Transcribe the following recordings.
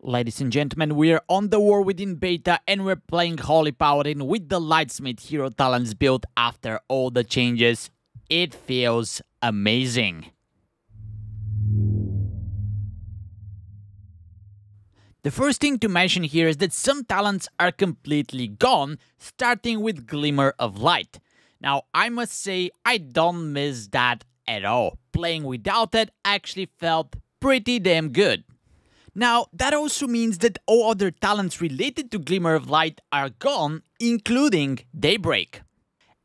Ladies and gentlemen, we're on the war within beta and we're playing Holy Paladin with the Lightsmith hero talents built after all the changes. It feels amazing. The first thing to mention here is that some talents are completely gone, starting with Glimmer of Light. Now, I must say, I don't miss that at all. Playing without it actually felt pretty damn good. Now, that also means that all other talents related to Glimmer of Light are gone, including Daybreak.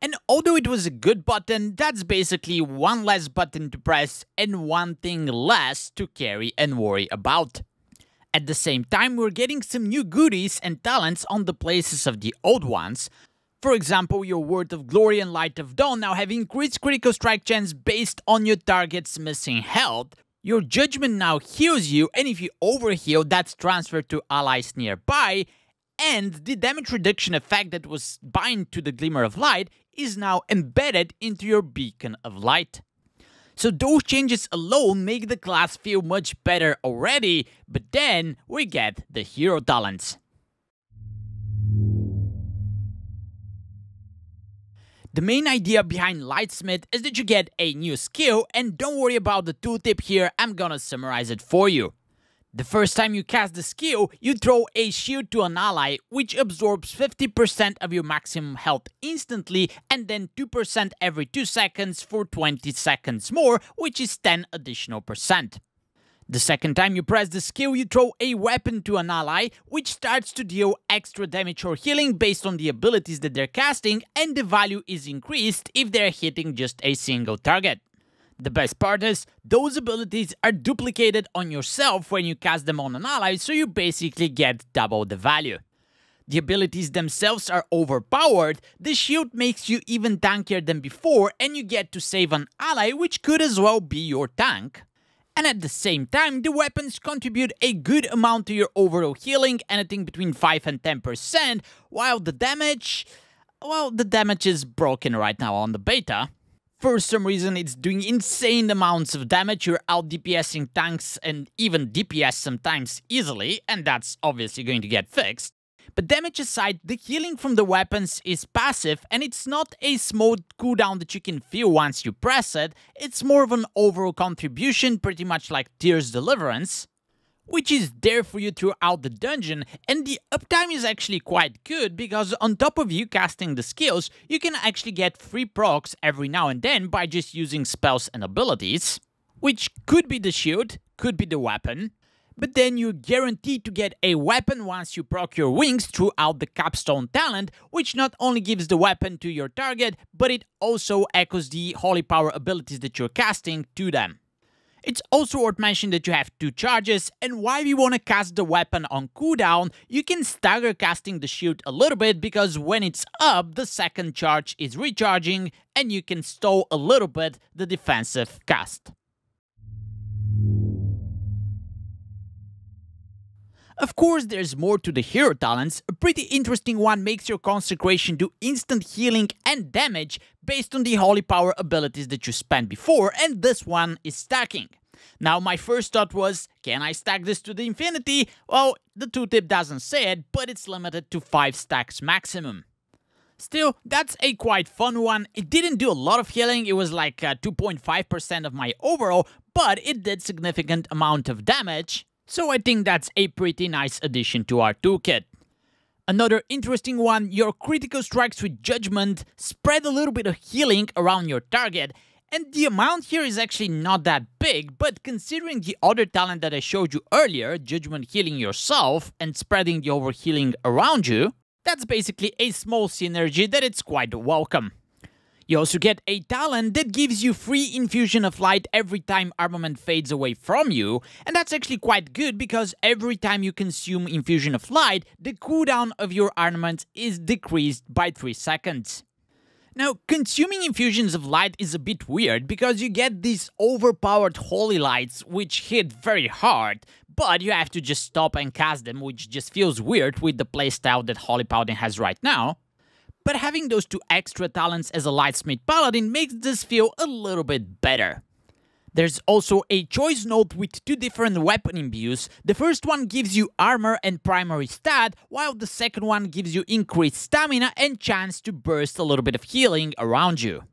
And although it was a good button, that's basically one less button to press and one thing less to carry and worry about. At the same time, we're getting some new goodies and talents on the places of the old ones. For example, your Word of Glory and Light of Dawn now have increased critical strike chance based on your target's missing health, your judgment now heals you, and if you overheal, that's transferred to allies nearby, and the damage reduction effect that was bind to the Glimmer of Light is now embedded into your Beacon of Light. So those changes alone make the class feel much better already, but then we get the hero talents. The main idea behind Lightsmith is that you get a new skill and don't worry about the tooltip here, I'm gonna summarize it for you. The first time you cast the skill, you throw a shield to an ally, which absorbs 50% of your maximum health instantly and then 2% every 2 seconds for 20 seconds more, which is 10 additional percent. The second time you press the skill, you throw a weapon to an ally, which starts to deal extra damage or healing based on the abilities that they're casting, and the value is increased if they're hitting just a single target. The best part is, those abilities are duplicated on yourself when you cast them on an ally, so you basically get double the value. The abilities themselves are overpowered, the shield makes you even tankier than before, and you get to save an ally, which could as well be your tank. And at the same time, the weapons contribute a good amount to your overall healing, anything between 5 and 10%, while the damage... Well, the damage is broken right now on the beta. For some reason, it's doing insane amounts of damage, you're out DPSing tanks and even DPS sometimes easily, and that's obviously going to get fixed. But damage aside, the healing from the weapons is passive and it's not a smooth cooldown that you can feel once you press it, it's more of an overall contribution, pretty much like Tyr's Deliverance, which is there for you throughout the dungeon, and the uptime is actually quite good because on top of you casting the skills, you can actually get free procs every now and then by just using spells and abilities, which could be the shield, could be the weapon, but then you're guaranteed to get a weapon once you proc your wings throughout the capstone talent, which not only gives the weapon to your target, but it also echoes the holy power abilities that you're casting to them. It's also worth mentioning that you have two charges, and while you want to cast the weapon on cooldown, you can stagger casting the shield a little bit because when it's up, the second charge is recharging, and you can stall a little bit the defensive cast. Of course, there's more to the hero talents. A pretty interesting one makes your consecration do instant healing and damage based on the holy power abilities that you spent before, and this one is stacking. Now, my first thought was, can I stack this to the infinity? Well, the tooltip doesn't say it, but it's limited to 5 stacks maximum. Still, that's a quite fun one. It didn't do a lot of healing, it was like 2.5% uh, of my overall, but it did significant amount of damage. So I think that's a pretty nice addition to our toolkit. Another interesting one, your critical strikes with Judgment spread a little bit of healing around your target, and the amount here is actually not that big, but considering the other talent that I showed you earlier, Judgment healing yourself and spreading the overhealing around you, that's basically a small synergy that it's quite welcome. You also get a talent that gives you free infusion of light every time armament fades away from you, and that's actually quite good because every time you consume infusion of light, the cooldown of your armament is decreased by 3 seconds. Now, consuming infusions of light is a bit weird because you get these overpowered holy lights which hit very hard, but you have to just stop and cast them, which just feels weird with the playstyle that Holy Paladin has right now but having those two extra talents as a Lightsmith Paladin makes this feel a little bit better. There's also a choice node with two different weapon imbues. The first one gives you armor and primary stat, while the second one gives you increased stamina and chance to burst a little bit of healing around you.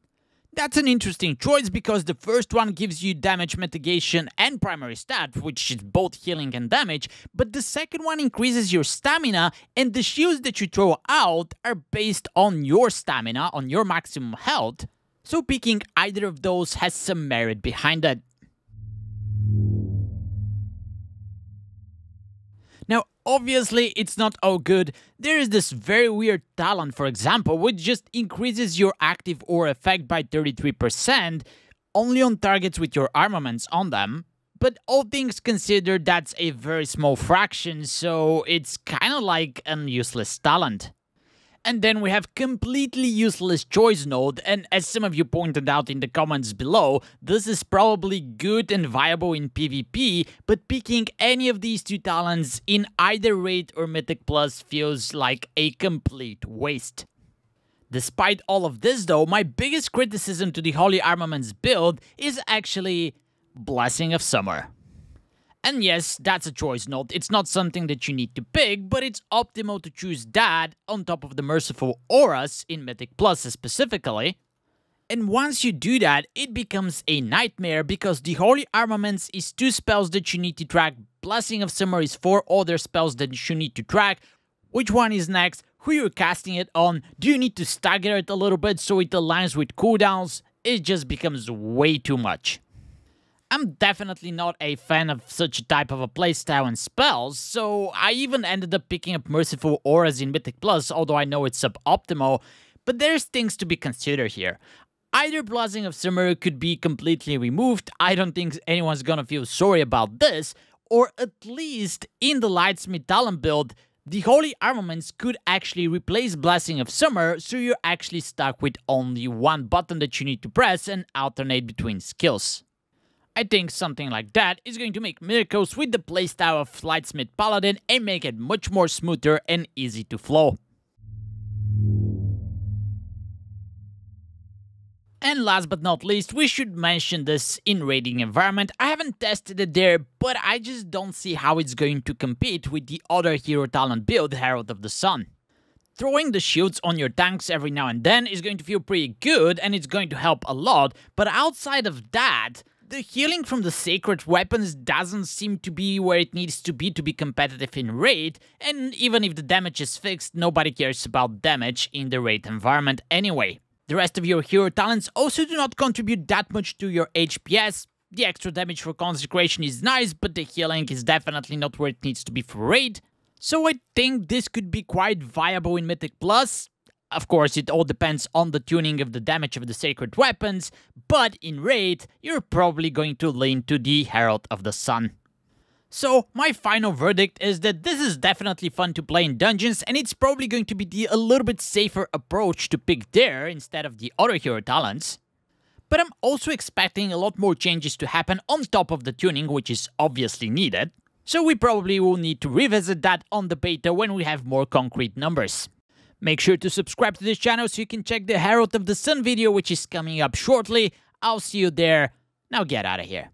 That's an interesting choice because the first one gives you damage mitigation and primary stat, which is both healing and damage, but the second one increases your stamina and the shields that you throw out are based on your stamina, on your maximum health, so picking either of those has some merit behind it. Obviously, it's not all good. There is this very weird talent, for example, which just increases your active aura effect by 33%, only on targets with your armaments on them. But all things considered, that's a very small fraction, so it's kinda like an useless talent. And then we have completely useless choice node, and as some of you pointed out in the comments below, this is probably good and viable in PvP, but picking any of these two talents in either Raid or Mythic Plus feels like a complete waste. Despite all of this though, my biggest criticism to the Holy Armaments build is actually Blessing of Summer. And yes, that's a choice node. It's not something that you need to pick, but it's optimal to choose that on top of the Merciful Auras in Mythic Plus specifically. And once you do that, it becomes a nightmare because the Holy Armaments is two spells that you need to track, Blessing of Summer is four other spells that you need to track, which one is next, who you're casting it on, do you need to stagger it a little bit so it aligns with cooldowns, it just becomes way too much. I'm definitely not a fan of such a type of a playstyle and spells, so I even ended up picking up Merciful Auras in Mythic Plus, although I know it's suboptimal, but there's things to be considered here. Either Blessing of Summer could be completely removed, I don't think anyone's gonna feel sorry about this, or at least in the Lightsmith talent build, the Holy Armaments could actually replace Blessing of Summer, so you're actually stuck with only one button that you need to press and alternate between skills. I think something like that is going to make miracles with the playstyle of Lightsmith Paladin and make it much more smoother and easy to flow. And last but not least, we should mention this in raiding environment. I haven't tested it there, but I just don't see how it's going to compete with the other hero talent build, Herald of the Sun. Throwing the shields on your tanks every now and then is going to feel pretty good and it's going to help a lot, but outside of that, the healing from the sacred weapons doesn't seem to be where it needs to be to be competitive in raid, and even if the damage is fixed, nobody cares about damage in the raid environment anyway. The rest of your hero talents also do not contribute that much to your HPS. The extra damage for consecration is nice, but the healing is definitely not where it needs to be for raid. So I think this could be quite viable in Mythic Plus, of course, it all depends on the tuning of the damage of the sacred weapons, but in Raid, you're probably going to lean to the Herald of the Sun. So, my final verdict is that this is definitely fun to play in dungeons, and it's probably going to be the a little bit safer approach to pick there instead of the other hero talents. But I'm also expecting a lot more changes to happen on top of the tuning, which is obviously needed. So we probably will need to revisit that on the beta when we have more concrete numbers. Make sure to subscribe to this channel so you can check the Herald of the Sun video which is coming up shortly. I'll see you there. Now get out of here.